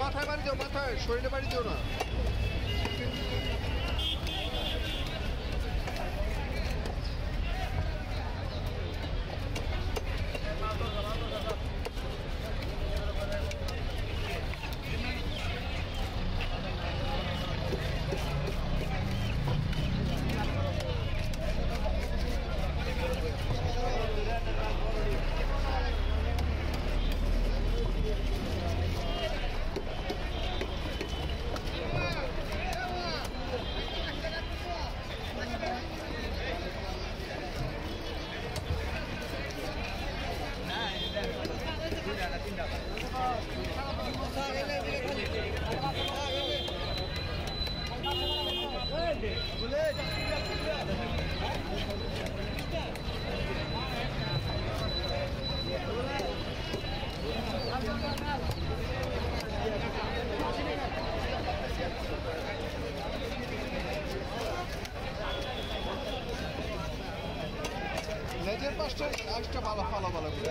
মাথায় বাড়ি যাও মাথায় শরীরে বাড়ি যাও না। পাশটা আজটা ভালো ভালো ভালো করে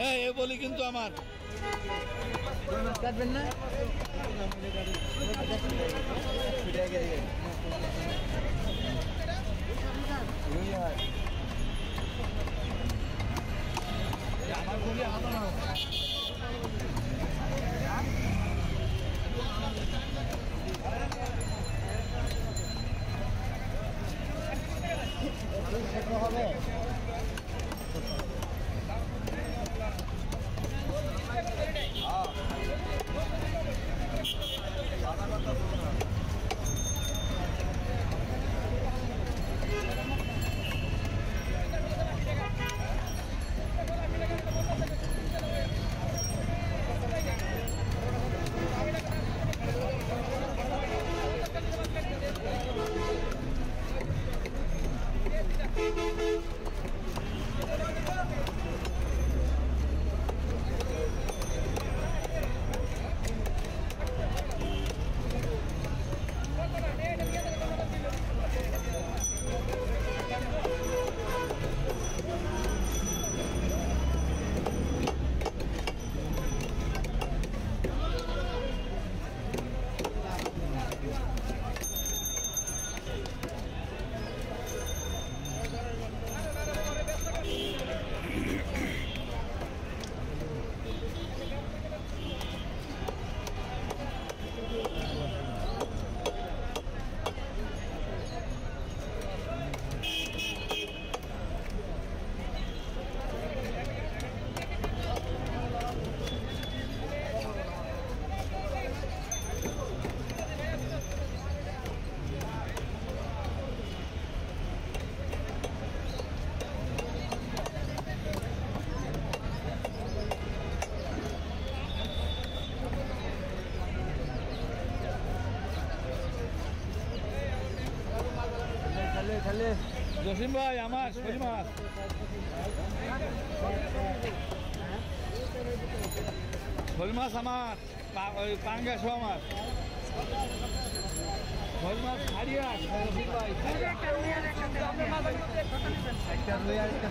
এ বলি কিন্তু আমার। কাটবেন না? ছুটে होता है। জসিম ভাই আমার শোল মাছ শোল মাছ আমার পা- ওই পাঙ্গাসও আমার শোল মাছ হারিয়া জসিম ভাই একটা দুই আর একটা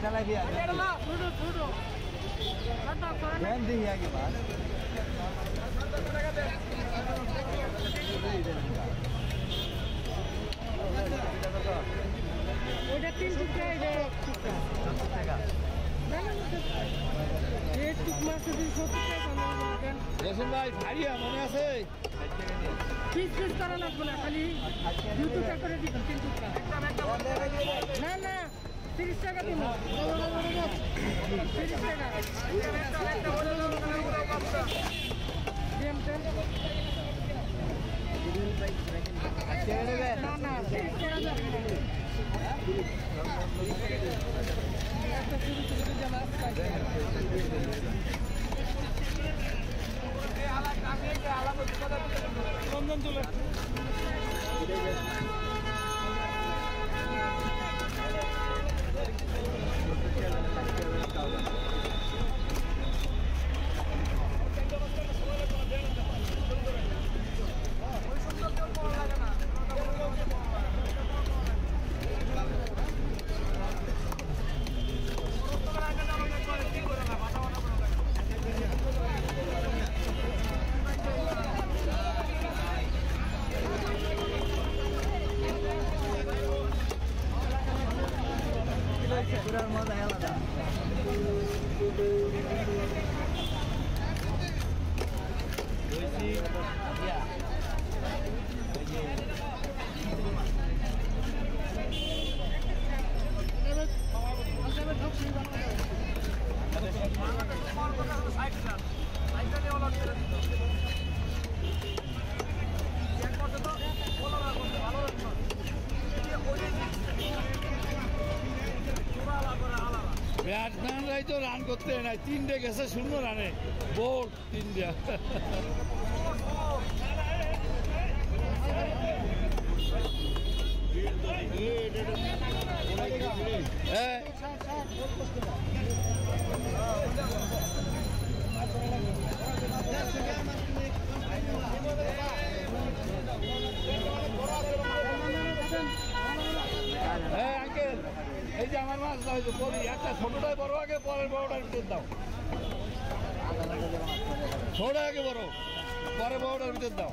ওইটা তিন টুকরা এটা এক টুকরা ভাই হারিয়া মনে আছে? পিস পিস করা লাগবে না খালি দু টুকরা করে দিবেন তিন টুকরা না না তিরিশ টাকা দিন তিরিশ টাকা। 감사합니다. segurando, da ela dar. Dois e... Yeah. তো রান করতে নাই। তিনটে গেছে শূন্য রানে বোর্ড তিনটে। হ্যাঁ। আমার মাছ দাও বলি একটা ছোটটাই বড় আগে পরের বড়টার ভিতর দাও ছোট আগে বড় পরে বড়টার ভিতর দাও।